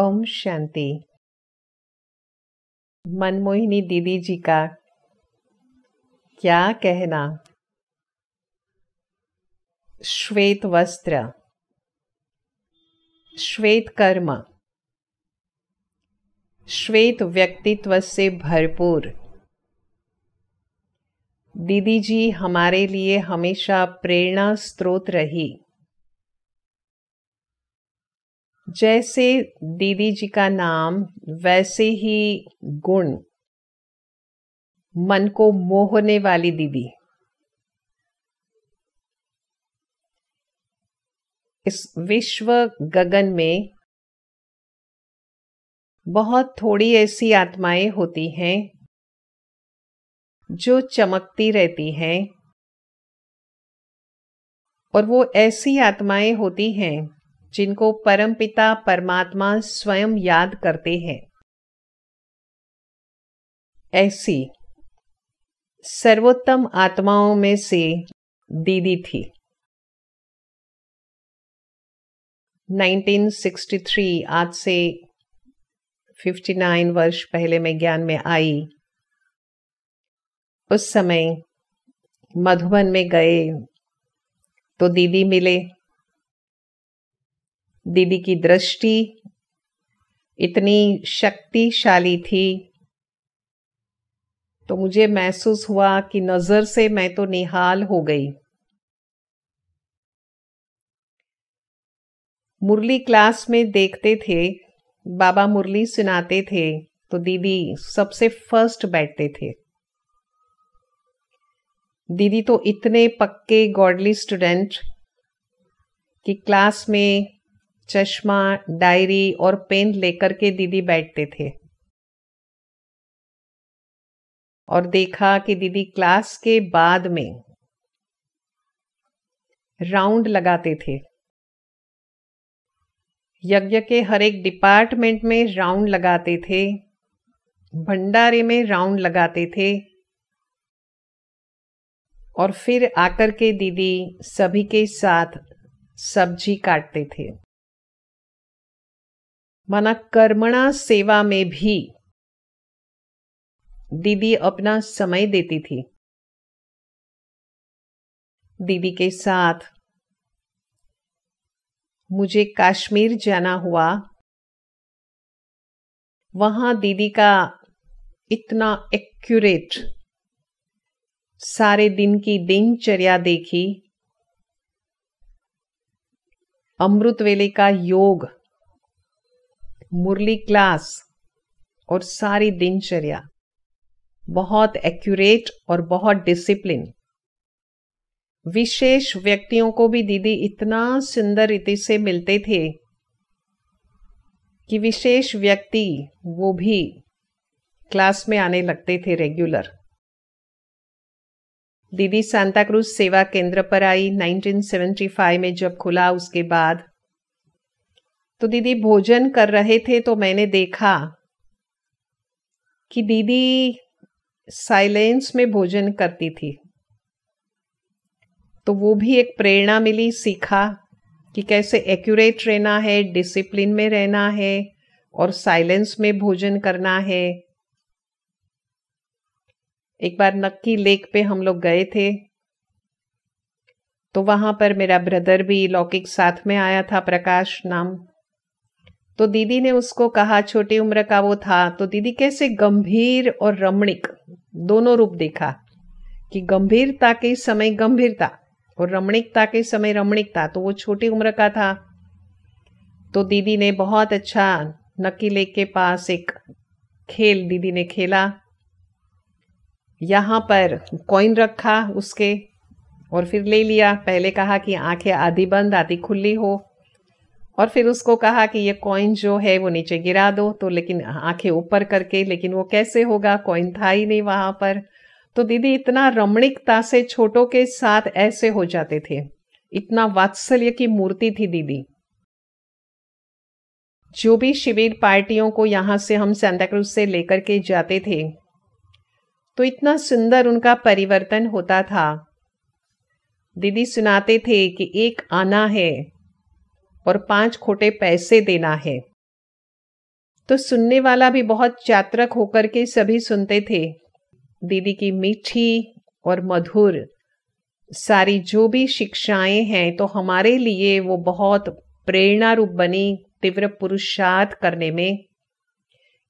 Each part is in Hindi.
ओम शांति। मनमोहिनी दीदी जी का क्या कहना? श्वेत वस्त्र। श्वेत कर्म। श्वेत व्यक्तित्व से भरपूर। दीदी जी, हमारे लिए हमेशा प्रेरणा स्रोत रही। जैसे दीदी जी का नाम, वैसे ही गुण मन को मोहने वाली दीदी। इस विश्व गगन में बहुत थोड़ी ऐसी आत्माएँ होती हैं जो चमकती रहती हैं और वो ऐसी आत्माएँ होती हैं जिनको परमपिता, परमात्मा स्वयं याद करते हैं। ऐसी सर्वोत्तम आत्माओं में से दीदी थी। 1963 आज से 59 वर्ष पहले मैं ज्ञान में आई। उस समय मधुबन में गए तो दीदी मिले। दीदी की दृष्टि इतनी शक्तिशाली थी। तो मुझे महसूस हुआ कि नज़र से मैं तो निहाल हो गई। मुरली क्लास में देखते थे, बाबा मुरली सुनाते थे तो दीदी सबसे फ़र्स्ट बैठते थे। दीदी तो इतने पक्के गॉडली स्टूडेंट कि क्लास में चश्मा, डायरी और पेन लेकर के दीदी बैठते थे। और देखा कि दीदी क्लास के बाद में राउंड लगाते थे। यज्ञ के हर एक डिपार्टमेंट में राउंड लगाते थे, भंडारे में राउंड लगाते थे। और फिर आकर के दीदी सभी के साथ सब्ज़ी काटते थे। माना कर्मणा सेवा में भी। दीदी अपना समय देती थी। दीदी के साथ मुझे कश्मीर जाना हुआ। वहाँ दीदी का इतना एक्यूरेट सारे दिन की दिनचर्या देखी। अमृत वेले का योग मुरली क्लास और सारी दिनचर्या। बहुत एक्यूरेट और बहुत डिसिप्लिन विशेष व्यक्तियों को भी दीदी इतना सुंदर रीति से मिलते थे कि विशेष व्यक्ति वो भी क्लास में आने लगते थे रेगुलर दीदी सांता क्रूज सेवा केंद्र पर आई 1975 में जब खुला, उसके बाद तो दीदी भोजन कर रहे थे तो मैंने देखा कि दीदी साइलेंस में भोजन करती थी। तो वो भी एक प्रेरणा मिली, सीखा कि कैसे एक्यूरेट रहना है डिसिप्लिन में रहना है और साइलेंस में भोजन करना है। एक बार नक्की लेक पे हम लोग गए थे तो वहाँ पर मेरा ब्रदर भी लौकिक साथ में आया था, प्रकाश नाम तो दीदी ने उसको कहा, छोटी उम्र का वो था। तो दीदी कैसे गंभीर और रमणिक दोनों रूप देखा, कि गंभीरता के समय गंभीरता और रमणिकता के समय रमणिकता तो वो छोटी उम्र का था। तो दीदी ने बहुत अच्छा नकी लेक के पास एक खेल दीदी ने खेला। यहाँ पर कॉइन रखा उसके और फिर ले लिया। पहले कहा कि आँखें आधी बंद, आधी खुली हो। और फिर उसको कहा कि ये कॉइन जो है वो नीचे गिरा दो। तो लेकिन आँखें ऊपर करके, लेकिन वो कैसे होगा? कॉइन था ही नहीं वहाँ पर। तो दीदी, इतना रमणिकता से छोटों के साथ ऐसे हो जाते थे। इतना वात्सल्य की मूर्ति थी दीदी। जो भी शिविर पार्टियों को यहाँ से हम सेंताक्रूज से लेकर के जाते थे तो इतना सुंदर उनका परिवर्तन होता था। दीदी, सुनाते थे कि एक आना है। और पाँच खोटे पैसे देना है। तो सुनने वाला भी बहुत चात्रक होकर के सभी सुनते थे। दीदी की मीठी और मधुर सारी जो भी शिक्षाएँ हैं तो हमारे लिए वो बहुत प्रेरणा रूप बनी तीव्र पुरुषार्थ करने में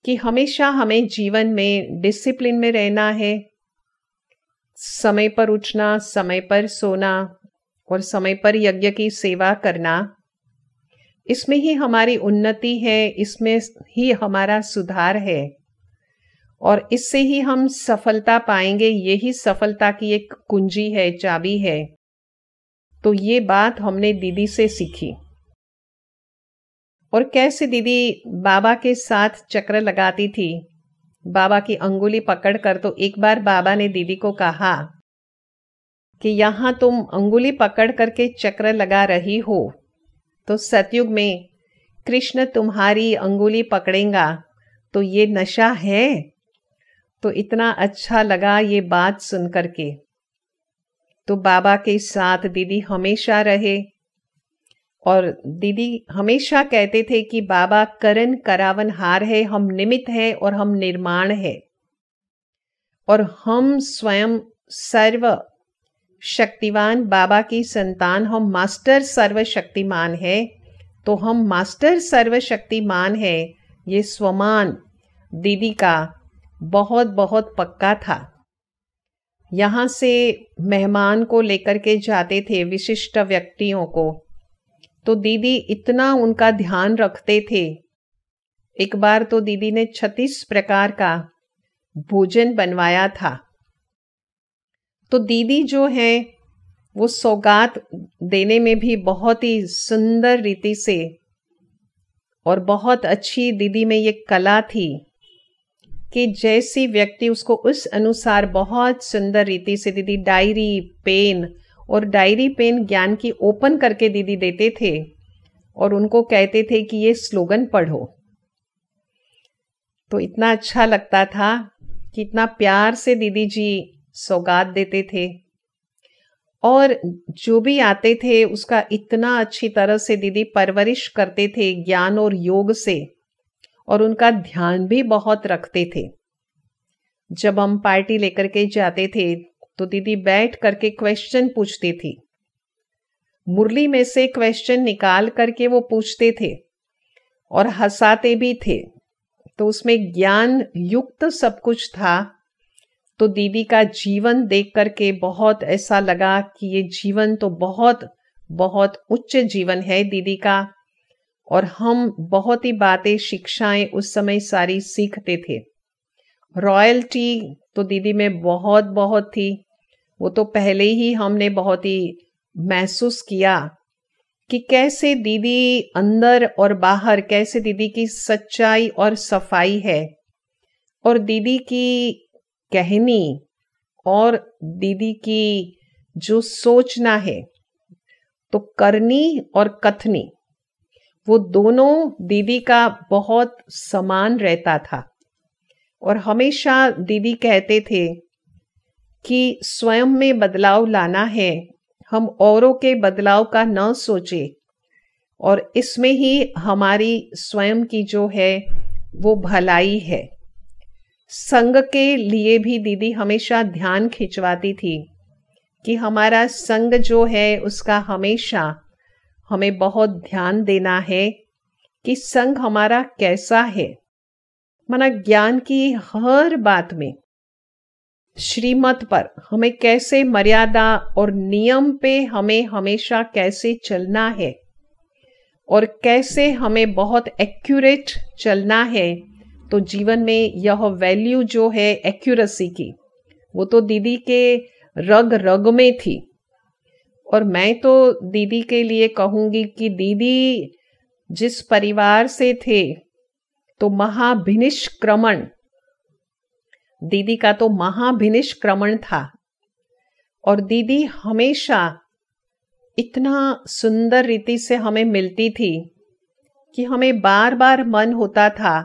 कि हमेशा हमें जीवन में डिसिप्लिन में रहना है। समय पर उठना, समय पर सोना और समय पर यज्ञ की सेवा करना इसमें ही हमारी उन्नति है, इसमें ही हमारा सुधार है। और इससे ही हम सफलता पाएँगे, यही सफलता की एक कुंजी है, चाबी है। तो ये बात हमने दीदी से सीखी। और कैसे दीदी बाबा के साथ चक्र लगाती थी? बाबा की अंगुली पकड़कर तो एक बार बाबा ने दीदी को कहा कि यहाँ तुम अंगुली पकड़ करके चक्र लगा रही हो। तो सतयुग में कृष्ण तुम्हारी अंगुली पकड़ेगा तो ये नशा है? तो इतना अच्छा लगा ये बात सुन करके तो बाबा के साथ दीदी हमेशा रहे। और दीदी हमेशा कहते थे कि बाबा करण करावन हार है, हम निमित है और हम निर्माण है। और हम स्वयं सर्व शक्तिवान बाबा की संतान, हम मास्टर सर्वशक्तिमान है। तो हम मास्टर सर्वशक्तिमान है, ये स्वमान दीदी का बहुत बहुत पक्का था। यहाँ से मेहमान को लेकर के जाते थे विशिष्ट व्यक्तियों को। तो दीदी इतना उनका ध्यान रखते थे। एक बार तो दीदी ने छत्तीस प्रकार का भोजन बनवाया था। तो दीदी जो है, वो सौगात देने में भी बहुत ही सुंदर रीति से और बहुत अच्छी दीदी में ये कला थी कि जैसी व्यक्ति उसको उस अनुसार बहुत सुंदर रीति से दीदी डायरी, पेन और डायरी, पेन ज्ञान की ओपन करके दीदी देते थे और उनको कहते थे कि ये स्लोगन पढ़ो। तो इतना अच्छा लगता था कि इतना प्यार से दीदी जी सौगात देते थे। और जो भी आते थे, उसका इतना अच्छी तरह से दीदी परवरिश करते थे ज्ञान और योग से, और उनका ध्यान भी बहुत रखते थे। जब हम पार्टी लेकर के जाते थे तो दीदी बैठ करके क्वेश्चन पूछती थी। मुरली में से क्वेश्चन निकाल करके वो पूछते थे, और हंसाते भी थे। तो उसमें ज्ञान युक्त सब कुछ था। तो दीदी का जीवन देख करके बहुत ऐसा लगा कि ये जीवन तो बहुत बहुत उच्च जीवन है दीदी का। और हम बहुत ही बातें, शिक्षाएँ उस समय सारी सीखते थे। रॉयल्टी तो दीदी में बहुत बहुत थी। वो तो पहले ही हमने बहुत ही महसूस किया कि कैसे दीदी अंदर और बाहर, कैसे दीदी की सच्चाई और सफ़ाई है। और दीदी की कहनी और दीदी की जो सोचना है तो करनी और कथनी, वो दोनों दीदी का बहुत समान रहता था। और हमेशा दीदी कहते थे कि स्वयं में बदलाव लाना है, हम औरों के बदलाव का न सोचे, और इसमें ही हमारी स्वयं की जो है, वो भलाई है। संग के लिए भी दीदी हमेशा ध्यान खिंचवाती थी कि हमारा संग जो है, उसका हमेशा हमें बहुत ध्यान देना है कि संग हमारा कैसा है। माना ज्ञान की हर बात में श्रीमत पर हमें कैसे मर्यादा और नियम पे हमें हमेशा कैसे चलना है और कैसे हमें बहुत एक्यूरेट चलना है तो जीवन में यह वैल्यू जो है एक्यूरेसी की, वो तो दीदी के रग रग में थी। और मैं तो दीदी के लिए कहूँगी कि दीदी जिस परिवार से थे तो महाभिनिष्क्रमण, दीदी का तो महाभिनिष्क्रमण था। और दीदी हमेशा इतना सुंदर रीति से हमें मिलती थी कि हमें बार बार मन होता था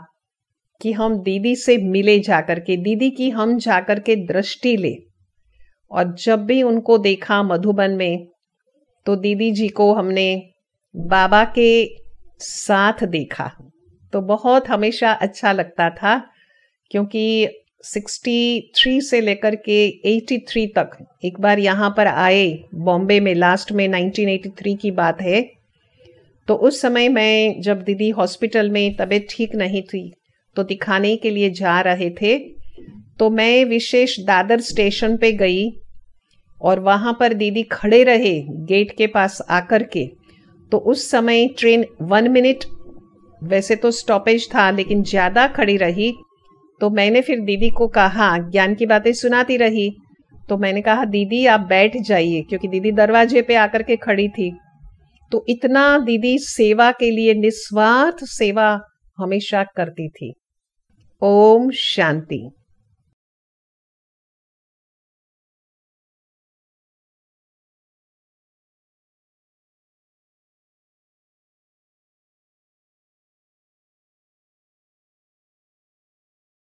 कि हम दीदी से मिले जाकर के, दीदी की हम जाकर के दृष्टि ले। और जब भी उनको देखा मधुबन में तो दीदी जी को हमने बाबा के साथ देखा। तो बहुत हमेशा अच्छा लगता था, क्योंकि 63 से लेकर के 83 तक, एक बार यहाँ पर आए, बॉम्बे में, लास्ट में 1983 की बात है। तो उस समय मैं, जब दीदी हॉस्पिटल में तबीयत ठीक नहीं थी तो दिखाने के लिए जा रहे थे तो मैं विशेष दादर स्टेशन पे गई और वहाँ पर दीदी खड़े रहे गेट के पास आकर के। तो उस समय ट्रेन वन मिनट, वैसे तो स्टॉपेज था, लेकिन ज़्यादा खड़ी रही। तो मैंने फिर दीदी को कहा, ज्ञान की बातें सुनाती रही। तो मैंने कहा, दीदी, आप बैठ जाइए, क्योंकि दीदी दरवाजे पे आकर के खड़ी थी। तो इतना दीदी सेवा के लिए निस्वार्थ सेवा हमेशा करती थी। ओम शांति।